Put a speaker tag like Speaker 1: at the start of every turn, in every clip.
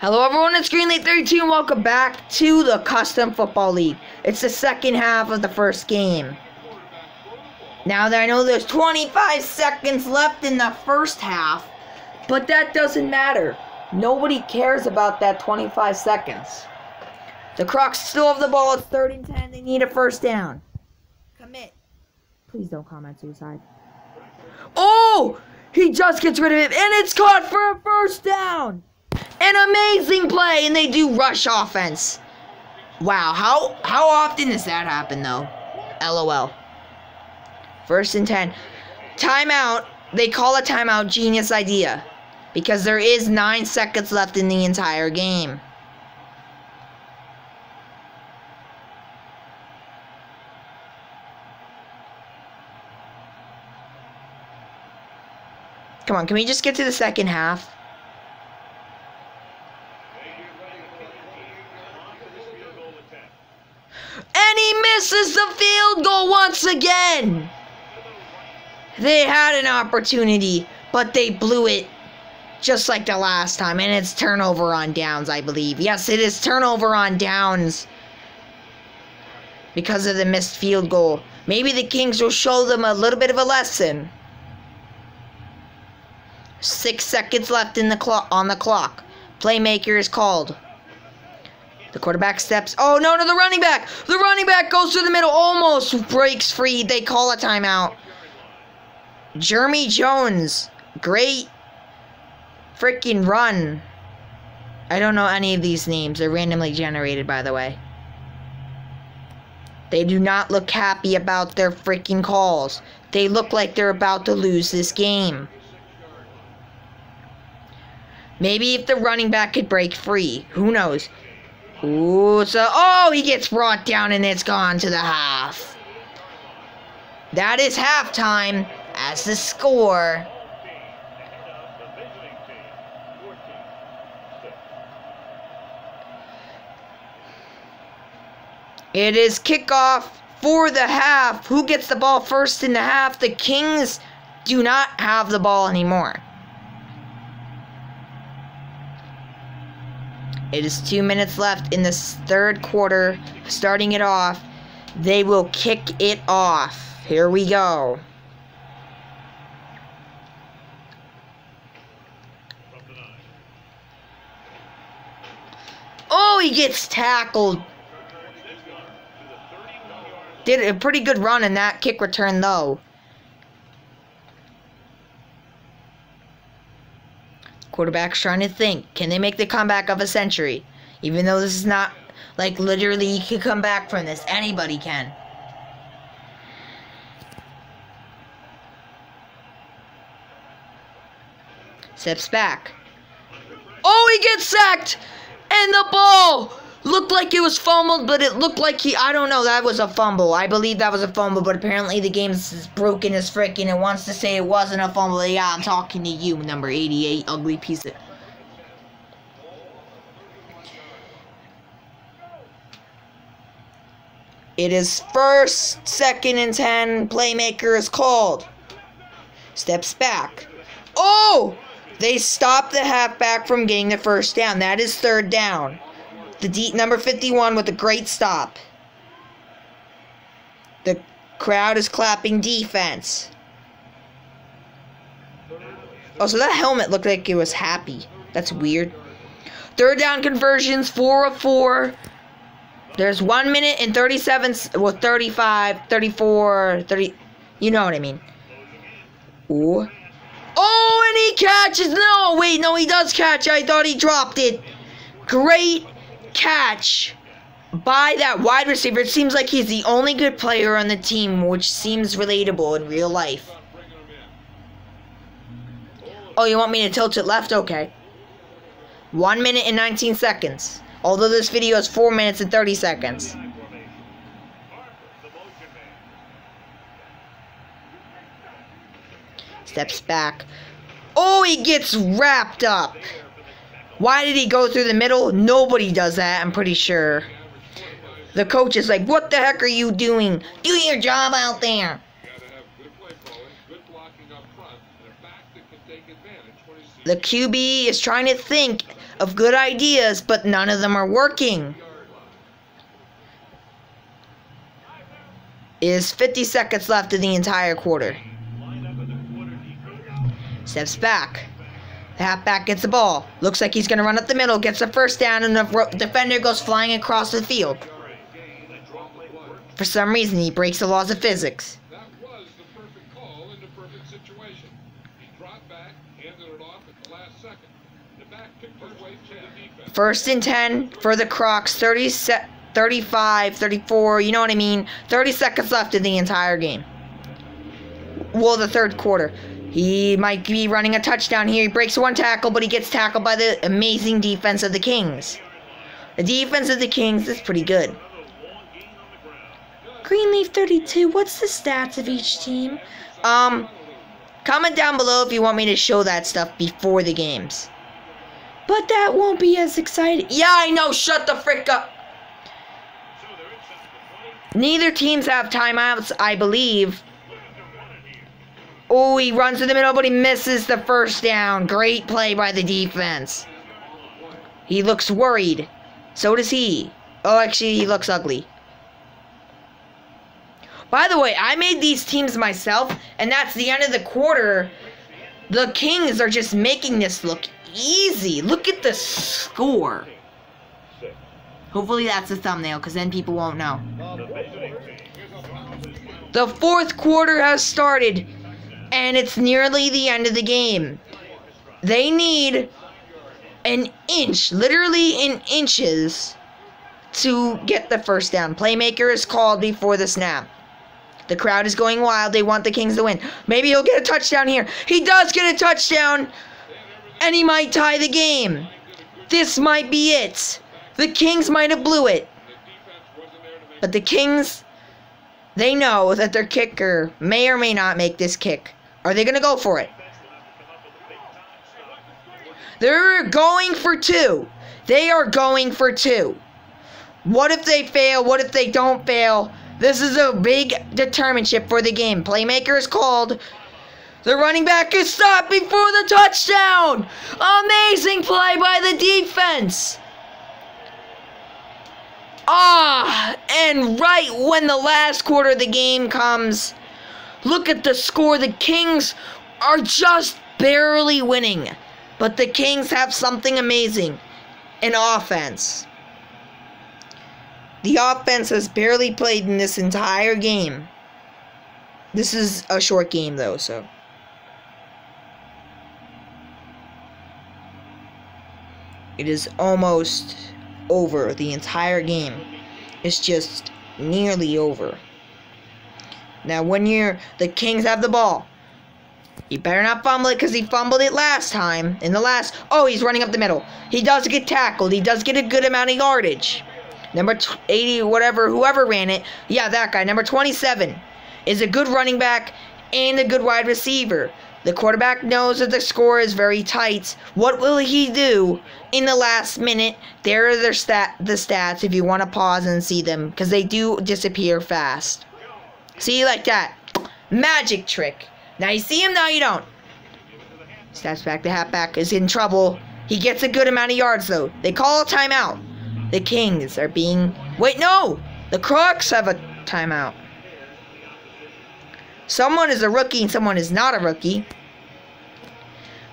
Speaker 1: Hello everyone, it's Greenleaf32 and welcome back to the Custom Football League. It's the second half of the first game. Now that I know there's 25 seconds left in the first half, but that doesn't matter. Nobody cares about that 25 seconds. The Crocs still have the ball, at 3rd and 10, they need a first down. Commit. Please don't comment suicide. Oh! He just gets rid of it, and it's caught for a first down! An amazing play, and they do rush offense. Wow, how how often does that happen though? LOL. First and ten. Timeout. They call a timeout. Genius idea, because there is nine seconds left in the entire game. Come on, can we just get to the second half? And he misses the field goal once again. They had an opportunity, but they blew it just like the last time. And it's turnover on downs, I believe. Yes, it is turnover on downs because of the missed field goal. Maybe the Kings will show them a little bit of a lesson. Six seconds left in the clock on the clock. Playmaker is called. The quarterback steps. Oh, no, no, the running back. The running back goes to the middle, almost breaks free. They call a timeout. Jeremy Jones. Great freaking run. I don't know any of these names. They're randomly generated, by the way. They do not look happy about their freaking calls. They look like they're about to lose this game. Maybe if the running back could break free. Who knows? Ooh, so, oh, he gets brought down and it's gone to the half. That is halftime as the score. It is kickoff for the half. Who gets the ball first in the half? The Kings do not have the ball anymore. It is two minutes left in this third quarter. Starting it off. They will kick it off. Here we go. Oh, he gets tackled. Did a pretty good run in that kick return, though. Quarterback's trying to think. Can they make the comeback of a century? Even though this is not, like, literally you can come back from this. Anybody can. Steps back. Oh, he gets sacked! And the ball looked like it was fumbled, but it looked like he, I don't know, that was a fumble. I believe that was a fumble, but apparently the game's broken as frickin' and wants to say it wasn't a fumble. Yeah, I'm talking to you, number 88, ugly piece of... It is first, second, and ten. Playmaker is called. Steps back. Oh! They stop the halfback from getting the first down. That is third down. The D number 51 with a great stop. The crowd is clapping defense. Oh, so that helmet looked like it was happy. That's weird. Third down conversions, 4 of 4. There's 1 minute and 37, well, 35, 34, 30. You know what I mean. Ooh. Oh, and he catches. No, wait, no, he does catch. I thought he dropped it. Great catch by that wide receiver. It seems like he's the only good player on the team, which seems relatable in real life. Oh, you want me to tilt it left? Okay. 1 minute and 19 seconds. Although this video is 4 minutes and 30 seconds. Steps back. Oh, he gets wrapped up. Why did he go through the middle? Nobody does that, I'm pretty sure. The coach is like, what the heck are you doing? Do your job out there. The QB is trying to think of good ideas, but none of them are working. Is 50 seconds left in the entire quarter. Steps back. Halfback gets the ball. Looks like he's going to run up the middle, gets the first down, and the defender goes flying across the field. For some reason, he breaks the laws of physics. First and 10 for the Crocs, 30 se- 35, 34, you know what I mean? 30 seconds left in the entire game. Well, the third quarter. He might be running a touchdown here. He breaks one tackle, but he gets tackled by the amazing defense of the Kings. The defense of the Kings is pretty good. Greenleaf 32, what's the stats of each team? Um, comment down below if you want me to show that stuff before the games. But that won't be as exciting. Yeah, I know. Shut the frick up. Neither teams have timeouts, I believe. Oh, he runs to the middle, but he misses the first down. Great play by the defense. He looks worried. So does he. Oh, actually, he looks ugly. By the way, I made these teams myself, and that's the end of the quarter. The Kings are just making this look easy. Look at the score. Hopefully that's the thumbnail, because then people won't know. The fourth quarter has started, and it's nearly the end of the game. They need an inch, literally in inches, to get the first down. Playmaker is called before the snap. The crowd is going wild. They want the Kings to win. Maybe he'll get a touchdown here. He does get a touchdown, and he might tie the game. This might be it. The Kings might have blew it. But the Kings, they know that their kicker may or may not make this kick. Are they going to go for it? They're going for two. They are going for two. What if they fail? What if they don't fail? This is a big determination for the game. Playmaker is called. The running back is stopped before the touchdown. Amazing play by the defense. Ah, and right when the last quarter of the game comes, look at the score. The Kings are just barely winning. But the Kings have something amazing an offense. The offense has barely played in this entire game. This is a short game, though, so. It is almost over. The entire game is just nearly over. Now, when you're the Kings have the ball, He better not fumble it because he fumbled it last time. In the last, oh, he's running up the middle. He does get tackled. He does get a good amount of yardage. Number 80, whatever, whoever ran it. Yeah, that guy. Number 27 is a good running back and a good wide receiver. The quarterback knows that the score is very tight. What will he do in the last minute? There are their stat, the stats if you want to pause and see them because they do disappear fast. See, like that. Magic trick. Now you see him, now you don't. Steps back, the halfback is in trouble. He gets a good amount of yards though. They call a timeout. The Kings are being... Wait, no! The Crocs have a timeout. Someone is a rookie and someone is not a rookie.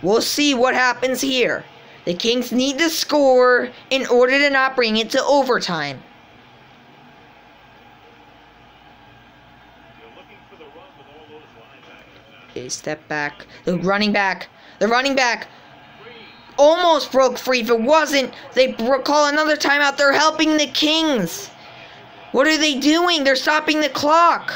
Speaker 1: We'll see what happens here. The Kings need to score in order to not bring it to overtime. Okay, step back. The running back. The running back almost broke free. If it wasn't, they call another timeout. They're helping the Kings. What are they doing? They're stopping the clock.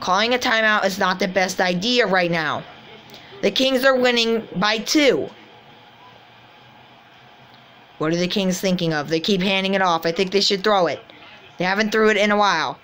Speaker 1: Calling a timeout is not the best idea right now. The Kings are winning by two. What are the Kings thinking of? They keep handing it off. I think they should throw it. They haven't threw it in a while.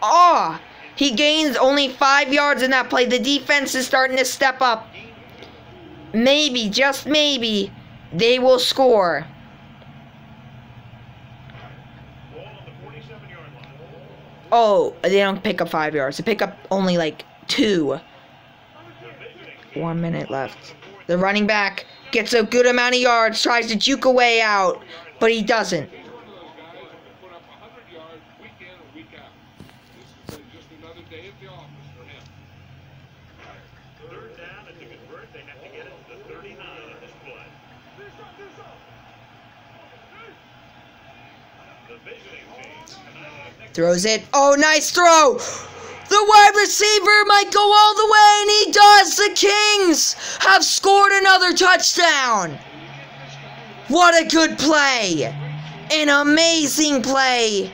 Speaker 1: Oh, he gains only five yards in that play. The defense is starting to step up. Maybe, just maybe, they will score. Oh, they don't pick up five yards. They pick up only like two. One minute left. The running back Gets a good amount of yards, tries to juke away out, but he doesn't.
Speaker 2: He's one of those guys who can put up 100 yards week in and week out. This is uh, just another day at the office for him.
Speaker 3: Third down, and to convert, they have to get it to the 39 on this play. The visiting team.
Speaker 1: Throws it. Oh, nice throw. The wide receiver might go all the way, and he does. The Kings have scored another touchdown. What a good play. An amazing play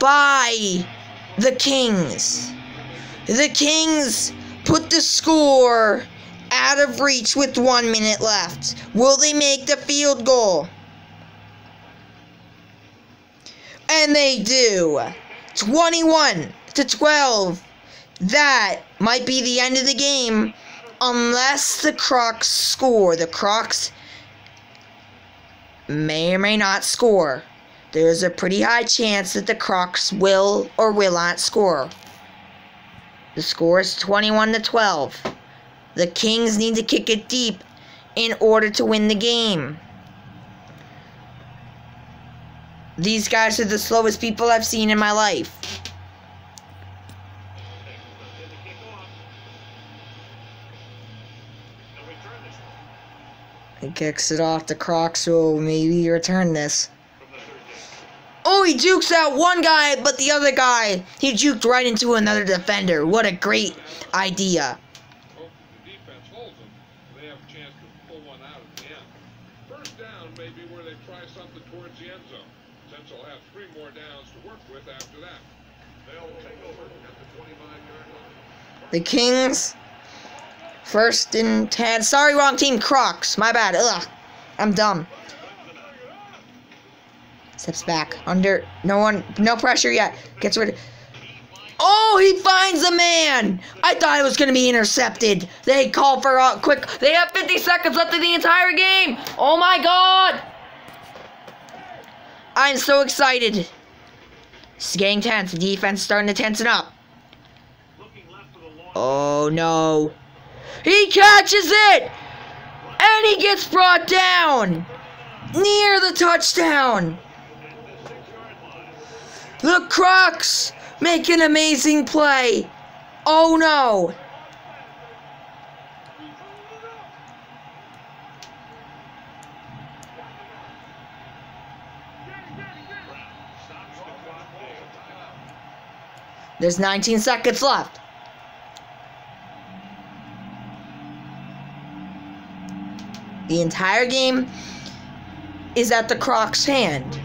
Speaker 1: by the Kings. The Kings put the score out of reach with one minute left. Will they make the field goal? And they do. 21 to 12. That might be the end of the game unless the Crocs score. The Crocs may or may not score. There's a pretty high chance that the Crocs will or will not score. The score is 21 to 12. The Kings need to kick it deep in order to win the game. These guys are the slowest people I've seen in my life. He kicks it off. The Crocs will maybe return this.
Speaker 3: from the 13.
Speaker 1: Oh, he jukes out one guy, but the other guy, he juked right into another defender. What a great idea.
Speaker 2: Hope the defense holds them. so They have a chance to pull one out at the end. First down may where they try something towards the end zone, since they'll have three more downs to work with after that. They'll take over at the 25-yard line.
Speaker 1: The Kings, first and 10. Sorry, wrong team. Crocs. My bad. Ugh. I'm dumb. Steps back. Under. No one. No pressure yet. Gets rid of. Oh, he finds a man! I thought it was going to be intercepted. They call for a quick. They have 50 seconds left in the entire game. Oh my god! I'm so excited. It's getting tense. The defense starting to up.
Speaker 3: For the long.
Speaker 1: Oh no. He catches it! And he gets brought down! Near the touchdown!
Speaker 3: The
Speaker 1: Crocs make an amazing play! Oh no! There's 19 seconds left. The entire game is at the Crocs' hand.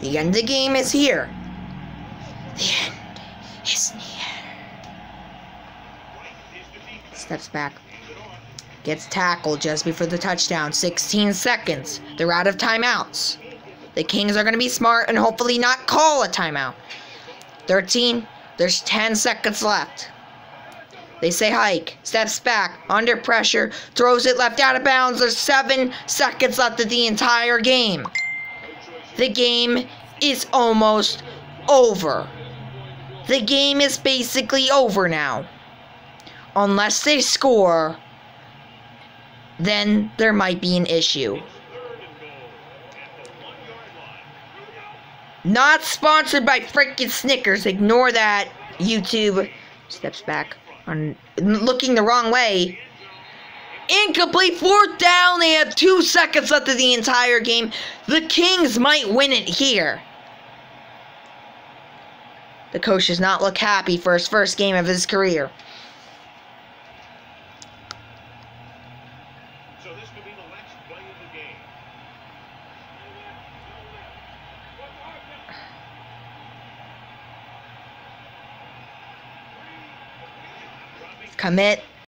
Speaker 1: The end of the game is here. The end is near. Steps back. Gets tackled just before the touchdown. 16 seconds. They're out of timeouts. The Kings are going to be smart and hopefully not call a timeout. 13. There's 10 seconds left. They say hike. Steps back. Under pressure. Throws it left out of bounds. There's 7 seconds left of the entire game. The game is almost over. The game is basically over now. Unless they score, then there might be an issue.
Speaker 3: Third and goal at the one-yard line.
Speaker 1: Not sponsored by freaking Snickers. Ignore that. YouTube steps back on looking the wrong way. Incomplete fourth down. They have two seconds left of the entire game. The Kings might win it here. The coach does not look happy for his first game of his career.
Speaker 3: So this could be the last play of the game.
Speaker 1: Commit.